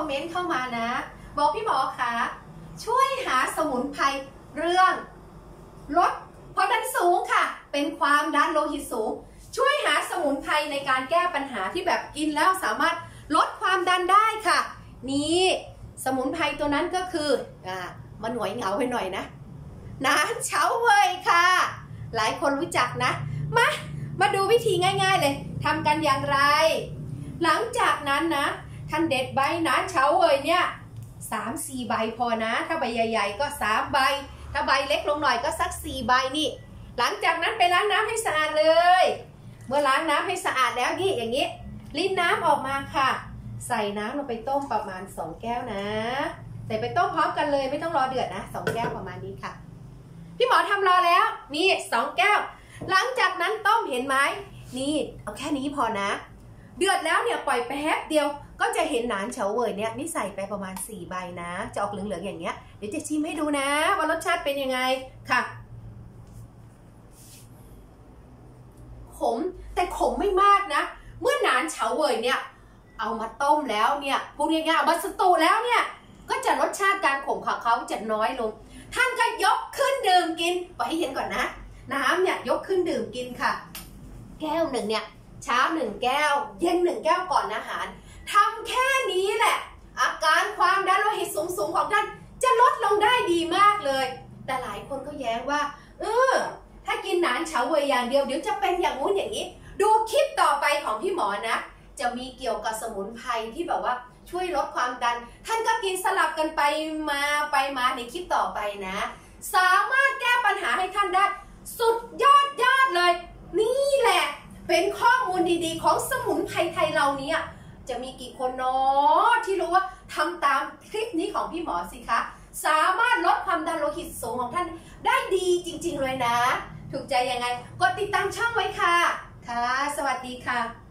อมเมนต์เข้ามานะ บอกพี่หมอคะช่วยหาสมุนไพรเรื่องลดความดันสูงค่ะ เป็นความดันโลหิตสูง ช่วยหาสมุนไพรในการแก้ปัญหาที่แบบกินแล้วสามารถลดความดันได้ค่ะ นี่สมุนไพรตัวนั้นก็คืออ่ามันหน่วยเหงาไปหน่อยนะน้ำเฉาเว่ยค่ะ หลายคนรู้จักนะ มามาดูวิธีง่าย ๆเลยทำกันอย่างไร หลังจากนั้นนะ ท่านเด็ดใบหนาเฉาเว่ยเนี่ยสามสี่ใบพอนะ ถ้าใบใหญ่ ๆ ก็สามใบ ถ้าใบเล็กลงหน่อยก็สักสี่ใบนี่ หลังจากนั้นไปล้างน้ำให้สะอาดเลย เมื่อล้างน้ำให้สะอาดแล้วนี่อย่างนี้ ลิ้นน้ำออกมาค่ะ ใส่น้ำลงไปต้มประมาณ2แก้วนะใส่ไปต้มพร้อมกันเลยไม่ต้องรอเดือดนะสองแก้วประมาณนี้ค่ะ พี่หมอทำรอแล้วนี่สองแก้ว หลังจากนั้นต้มเห็นไหมนี่เอาแค่นี้พอนะ เดือดแล้วเนี่ยปล่อยแป๊บเดียว ก็จะเห็นหนานเฉาเว่ยเนี่ยนี่ใส่ไปประมาณ 4 ใบนะ จะออกเหลืองๆอย่างเงี้ย เดี๋ยวจะชิมให้ดูนะ ว่ารสชาติเป็นยังไงค่ะขมแต่ขมไม่มากนะ เมื่อหนานเฉาเว่ยเนี่ย เอามาต้มแล้วเนี่ยพูดง่ายๆเอามาสตูแล้วเนี่ยก็จะรสชาติการขมของเขาจะน้อยลง ท่านก็ยกขึ้นดื่มกินไปให้เห็นก่อนนะ น้ำเนี่ยยกขึ้นดื่มกินค่ะ แก้วหนึ่งเนี่ยเช้าหนึ่งแก้ว เย็นหนึ่งแก้วก่อนอาหารำแค่นี้แหละ อาการความดันโลหิตสูงสูงๆของท่านจะลดลงได้ดีมากเลย แต่หลายคนก็แย้งว่า เออ ถ้ากินหนานเฉาเวยอย่างเดียวเดี๋ยวจะเป็นอย่างงู้นอย่างนี้ ดูคลิปต่อไปของพี่หมอนะ จะมีเกี่ยวกับสมุนไพรที่แบบว่าช่วยลดความดัน ท่านก็กินสลับกันไปมาไปมาในคลิปต่อไปนะ สามารถแก้ปัญหาให้ท่านได้ สุดยอดยอดเลย นี่แหละ เป็นข้อมูลดีๆ ของสมุนไพรไทยเราเนี้ จะมีกี่คนเนาะที่รู้ว่าทำตามคลิปนี้ของพี่หมอสิคะ สามารถลดความดันโลหิตสูงของท่านได้ดีจริง ๆ เลยนะ ถูกใจยังไง กดติดตามช่องไว้ค่ะ ค่ะ สวัสดีค่ะ